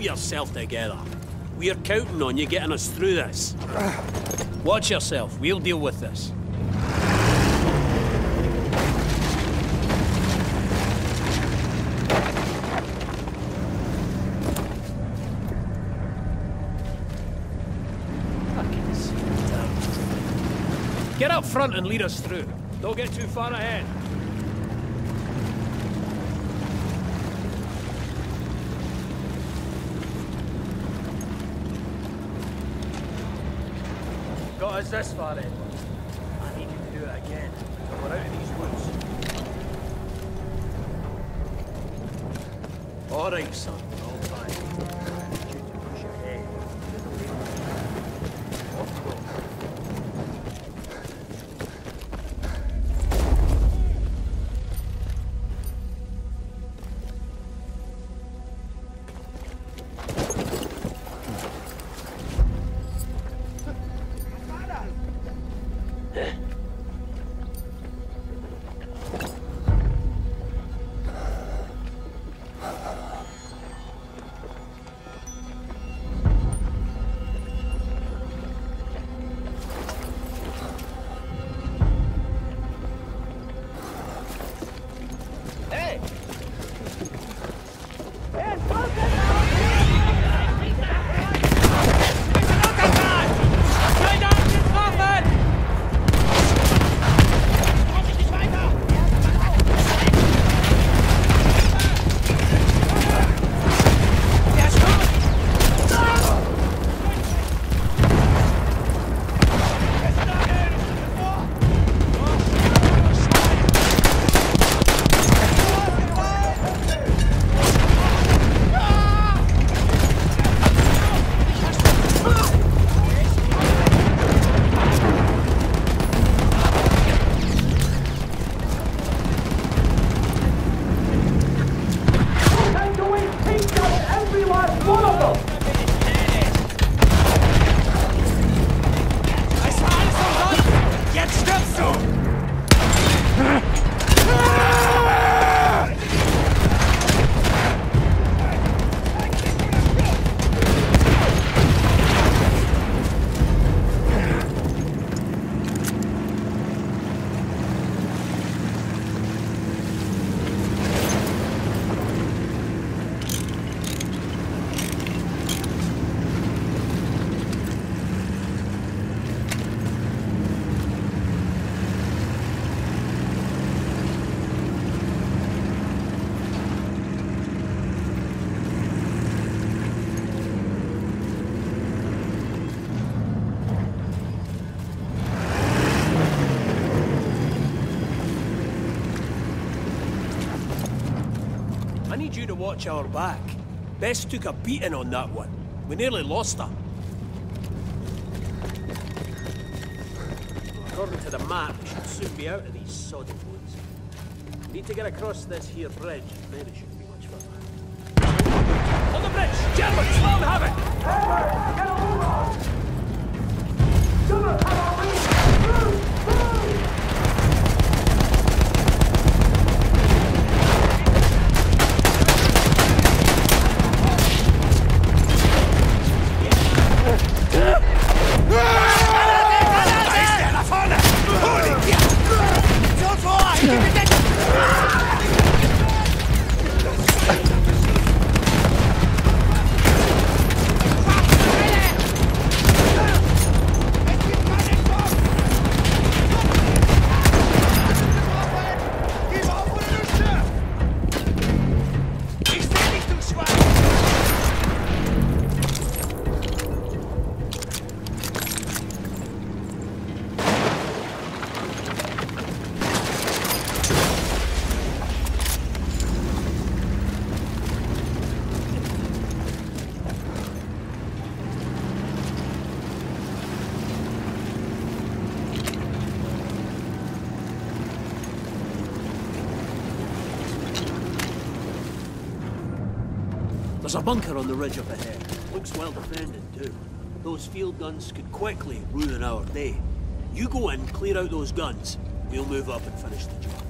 Pull yourself together. We're counting on you getting us through this. Watch yourself. We'll deal with this. Get up front and lead us through. Don't get too far ahead. Got us this far, Edward. I need you to do it again. We're out of these woods. All right, son. I need you to watch our back. Bess took a beating on that one. We nearly lost her. According to the map, we should soon be out of these sodden woods. Need to get across this here bridge, then it shouldn't be much further. On the bridge! Germans, let 'em have it! There's a bunker on the ridge up ahead. Looks well defended, too. Those field guns could quickly ruin our day. You go in, clear out those guns. We'll move up and finish the job.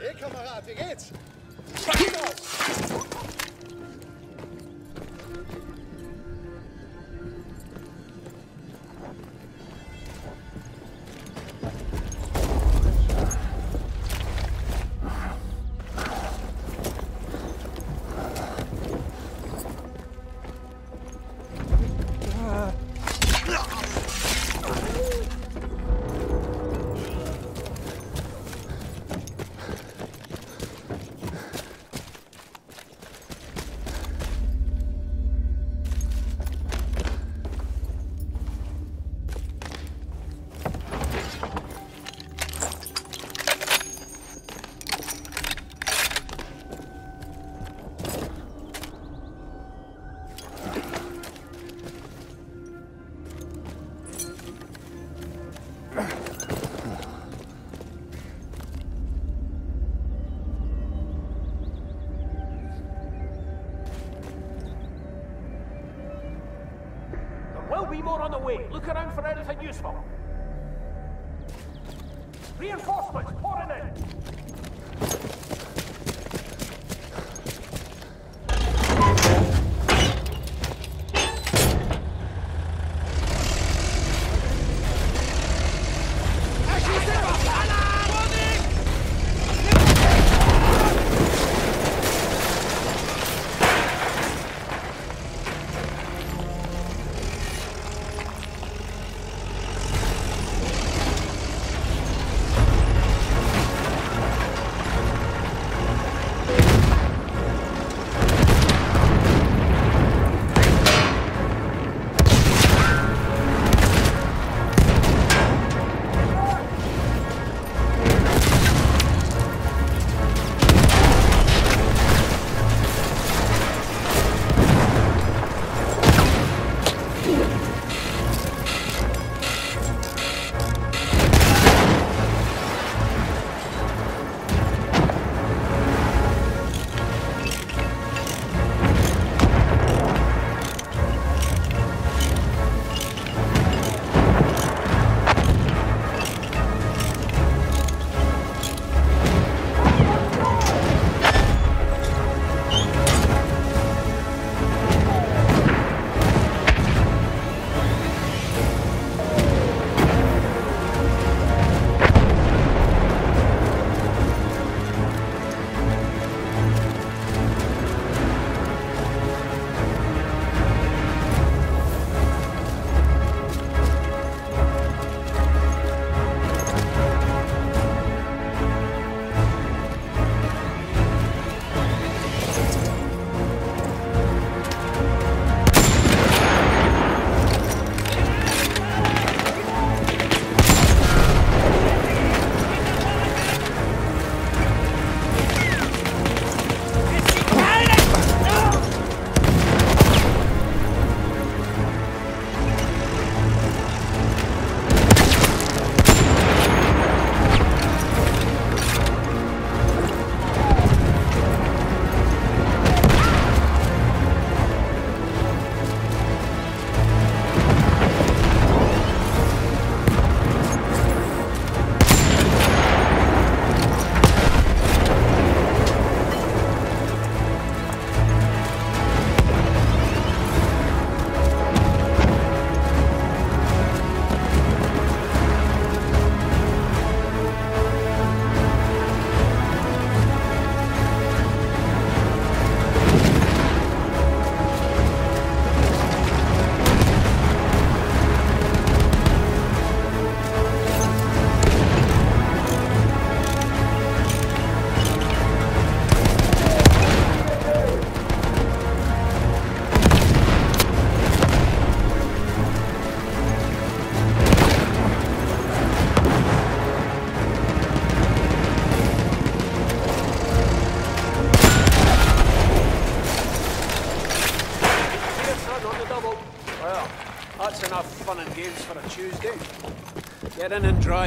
Hey Kamerad, wie geht's? There will be more on the way. Look around for anything useful. Reinforcements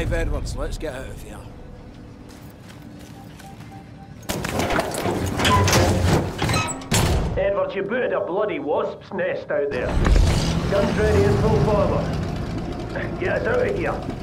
drive, Edwards. Let's get out of here. Edwards, you booted a bloody wasp's nest out there. Guns ready and full forward. Get us out of here.